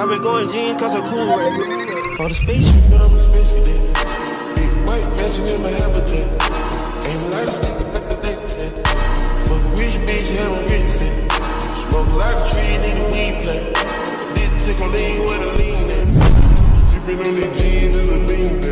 I've been going jeans cause I'm cool. All the spaceship, girl, I'm a spaceship. Big white mansion in my habitat. Ain't no lights sticking like a daytime. Fuck rich bitch, have a rich set. Smoke like a tree, nigga, weed plant. Did take a lean when a lean at. Stripping on the jeans is a lean bag.